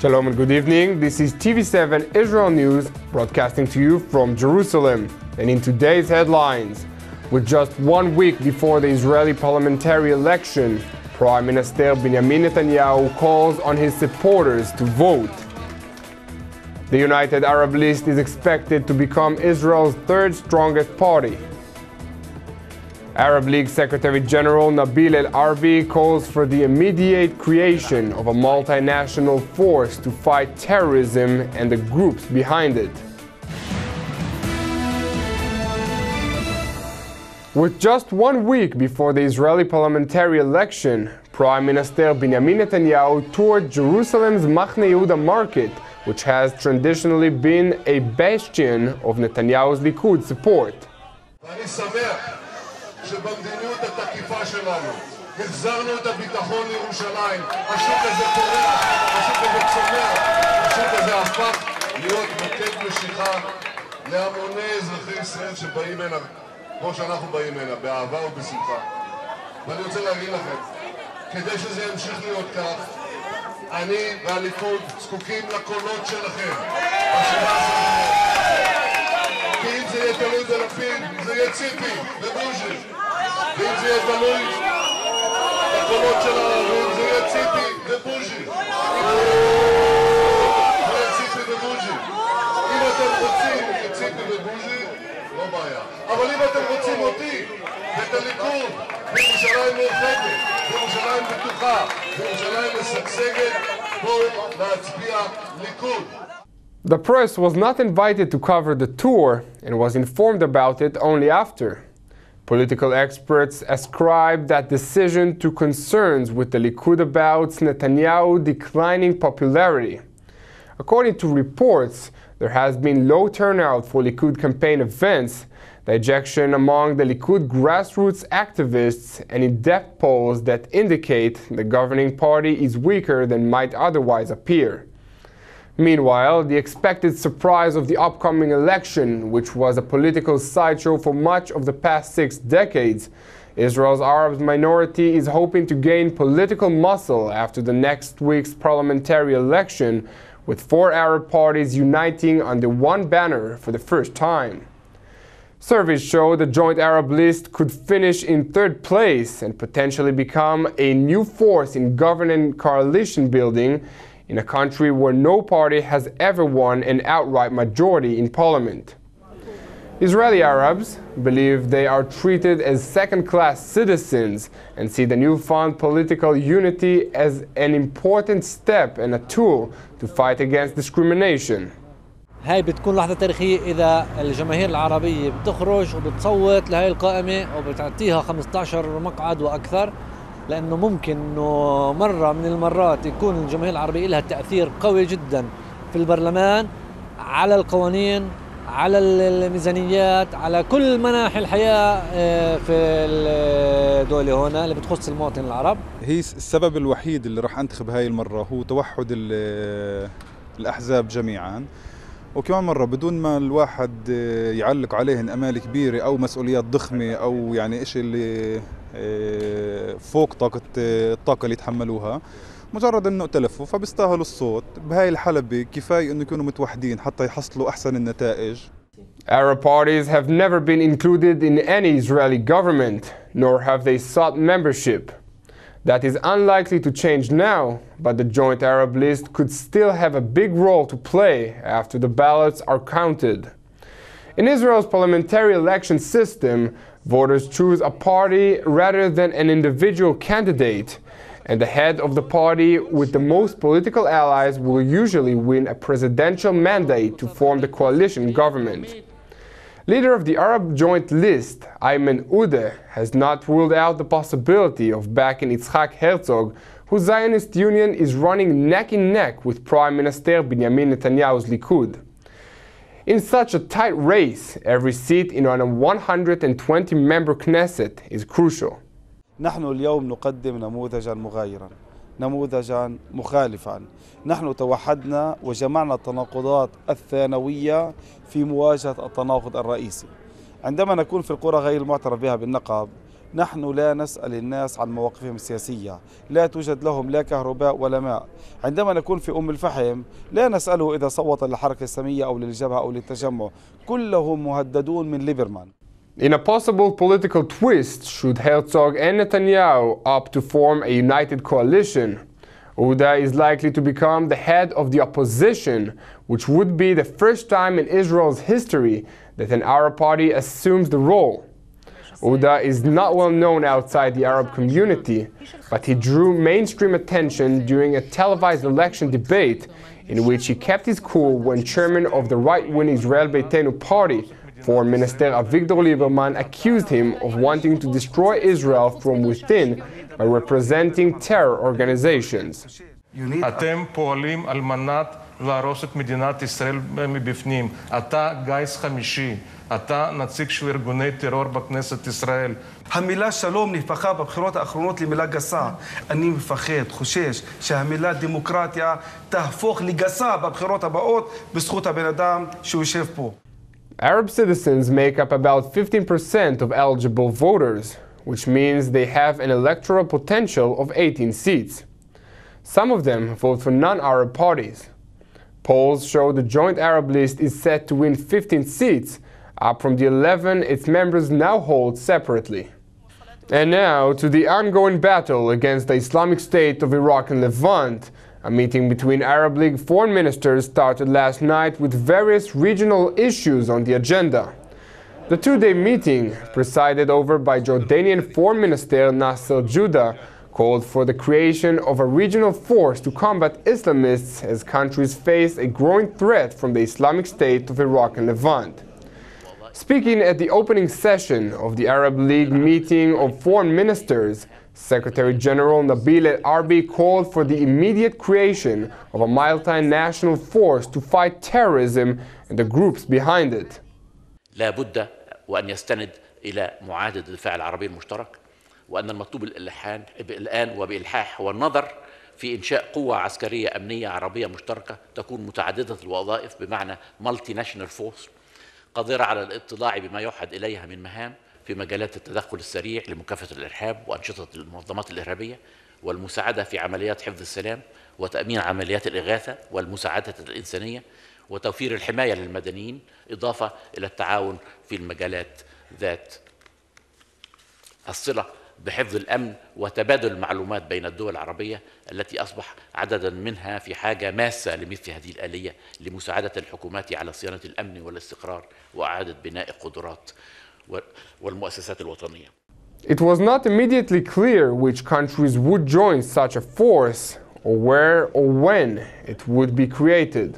Shalom and good evening. This is TV7 Israel News broadcasting to you from Jerusalem. And in today's headlines, with just one week before the Israeli parliamentary election, Prime Minister Benjamin Netanyahu calls on his supporters to vote. The United Arab List is expected to become Israel's third strongest party. Arab League Secretary General Nabil Elaraby calls for the immediate creation of a multinational force to fight terrorism and the groups behind it. With just one week before the Israeli parliamentary election, Prime Minister Benjamin Netanyahu toured Jerusalem's Machne Yehuda market, which has traditionally been a bastion of Netanyahu's Likud support. שבמדיניות התקיפה שלנו החזרנו את הביטחון לירושלים. השוק הזה פורח, השוק הזה צומח, השוק הזה הפך להיות מוקד משיכה להמוני אזרחי ישראל שבאים הנה, כמו שאנחנו באים הנה, באהבה ובשמחה. ואני רוצה להגיד לכם, כדי שזה ימשיך להיות כך, אני והליכוד זקוקים לקולות שלכם. כי אם זה יהיה תלוי בלפיד, זה יהיה ציפי ובוז'י. ואם זה יהיה תלוי בקולות של הערבים, זה יהיה ציפי ובוז'י. זה יהיה ציפי ובוז'י. אם אתם רוצים את ציפי ובוז'י, לא בעיה. אבל אם אתם רוצים אותי ואת הליכוד, בירושלים מאוחדת, בירושלים בטוחה, בירושלים משגשגת, בואו להצביע ליכוד. The press was not invited to cover the tour and was informed about it only after. Political experts ascribe that decision to concerns with the Likud about Netanyahu declining popularity. According to reports, there has been low turnout for Likud campaign events, the ejection among the Likud grassroots activists, and in-depth polls that indicate the governing party is weaker than might otherwise appear. Meanwhile, the expected surprise of the upcoming election, which was a political sideshow for much of the past six decades, Israel's Arab minority is hoping to gain political muscle after the next week's parliamentary election, with four Arab parties uniting under one banner for the first time. Surveys show the Joint Arab List could finish in third place and potentially become a new force in governing coalition building in a country where no party has ever won an outright majority in parliament. Israeli Arabs believe they are treated as second class citizens and see the newfound political unity as an important step and a tool to fight against discrimination. هاي بتكون لحظة تاريخية إذا الجماهير العربية بتخرج وبتصوت لهي القائمة وبتعطيها 15 مقعد وأكثر لأنه ممكن إنه مرة من المرات يكون الجماهير العربية لها تأثير قوي جدا في البرلمان على القوانين على الميزانيات على كل مناحي الحياة آه، في الدولة هنا اللي بتخص المواطن العرب. هي السبب الوحيد اللي راح أنتخب هاي المرة هو توحد ال- الأحزاب جميعا. وكمان مرة بدون ما الواحد يعلق عليهن أمال كبيرة أو مسؤوليات ضخمة أو يعني إشي اللي آه، فوق طاقة الطاقة اللي يتحملوها مجرد انه ائتلفوا فبيستاهلوا الصوت بهاي الحلبة كفاية انه يكونوا متوحدين حتى يحصلوا احسن النتائج Arab parties have never been included in any Israeli government, nor have they sought membership. That is unlikely to change now, but the Joint Arab List could still have a big role to play after the ballots are counted. In Israel's parliamentary election system, voters choose a party rather than an individual candidate, and the head of the party with the most political allies will usually win a presidential mandate to form the coalition government. Leader of the Arab Joint List, Ayman Odeh, has not ruled out the possibility of backing Yitzhak Herzog, whose Zionist Union is running neck in neck with Prime Minister Benjamin Netanyahu's Likud. In such a tight race, every seat in a 120 member Knesset is crucial. نحن اليوم نقدم نموذجا مغايرا نموذجا مخالفا نحن توحدنا وجمعنا التناقضات الثانوية في مواجهة التناقض الرئيسي عندما نكون في القرى غير المعترف بها بالنقب نحن لا نسأل الناس عن مواقفهم السياسية لا توجد لهم لا كهرباء ولا ماء عندما نكون في أم الفحم لا نسأله إذا صوت للحركة الإسلامية أو للجبهة أو للتجمع كلهم مهددون من ليبرمان In a possible political twist, should Herzog and Netanyahu opt to form a united coalition, Uda is likely to become the head of the opposition, which would be the first time in Israel's history that an Arab party assumes the role. Odeh is not well known outside the Arab community, but he drew mainstream attention during a televised election debate in which he kept his cool when chairman of the right-wing Israel Beitenu party, Foreign Minister Avigdor Lieberman, accused him of wanting to destroy Israel from within by representing terror organizations. אתם פועלים על מנת להרוס את מדינת ישראל מבפנים. אתה גיס חמישי, אתה נציג של ארגוני טרור בכנסת ישראל. המילה שלום נהפכה בבחירות האחרונות למילה גסה. אני מפחד, חושש, שהמילה דמוקרטיה תהפוך לגסה בבחירות הבאות בזכות הבן אדם שיושב פה. Arab citizens make up about 15% of eligible voters, which means they have an electoral potential of 18 seats. Some of them vote for non-Arab parties. Polls show the Joint Arab List is set to win 15 seats, up from the 11 its members now hold separately. And now to the ongoing battle against the Islamic State of Iraq and Levant, a meeting between Arab League foreign ministers started last night with various regional issues on the agenda. The two-day meeting, presided over by Jordanian Foreign Minister Nasser Judeh, called for the creation of a regional force to combat Islamists as countries face a growing threat from the Islamic State of Iraq and Levant. Speaking at the opening session of the Arab League meeting of foreign ministers, Secretary General Nabil Elaraby called for the immediate creation of a multinational force to fight terrorism and the groups behind it. لا بد وأن يستند إلى معاهدة الدفاع العربي المشترك وأن المطلوب الإلحان الآن وبإلحاح هو النظر في إنشاء قوة عسكرية أمنية عربية مشتركة تكون متعددة الوظائف بمعنى مالتي ناشونال فورس قادرة على الاطلاع بما يوحد إليها من مهام في مجالات التدخل السريع لمكافحة الإرهاب وأنشطة المنظمات الإرهابية والمساعدة في عمليات حفظ السلام وتأمين عمليات الإغاثة والمساعدة الإنسانية وتوفير الحماية للمدنيين إضافة إلى التعاون في المجالات ذات الصلة. بحفظ الأمن وتبادل المعلومات بين الدول العربية التي أصبح عددا منها في حاجة ماسة لمثل هذه الآلية لمساعدة الحكومات على صيانة الأمن والاستقرار وإعادة بناء القدرات والمؤسسات الوطنية. It was not immediately clear which countries would join such a force or where or when it would be created.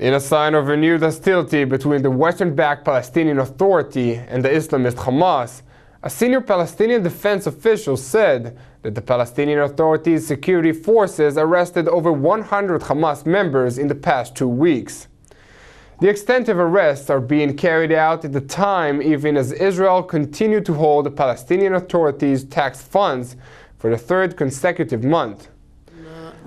In a sign of renewed hostility between the Western-backed Palestinian Authority and the Islamist Hamas, a senior Palestinian defense official said that the Palestinian Authority's security forces arrested over 100 Hamas members in the past two weeks. The extent of arrests are being carried out at the time even as Israel continued to hold the Palestinian Authority's tax funds for the third consecutive month.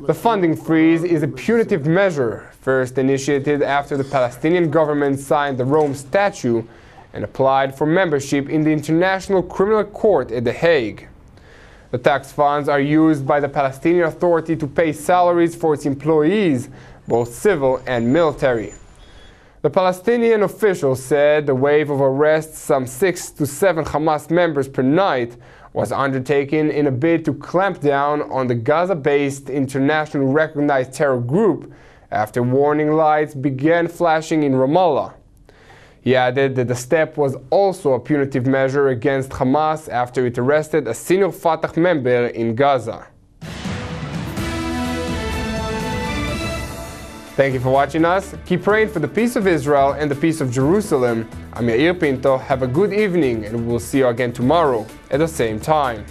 The funding freeze is a punitive measure, first initiated after the Palestinian government signed the Rome Statute and applied for membership in the International Criminal Court at The Hague. The tax funds are used by the Palestinian Authority to pay salaries for its employees, both civil and military. The Palestinian official said the wave of arrests, some six to seven Hamas members per night, was undertaken in a bid to clamp down on the Gaza-based internationally recognized terror group after warning lights began flashing in Ramallah. He added that the step was also a punitive measure against Hamas after it arrested a senior Fatah member in Gaza. Thank you for watching us. Keep praying for the peace of Israel and the peace of Jerusalem. I'm Yair Pinto. Have a good evening and we'll see you again tomorrow at the same time.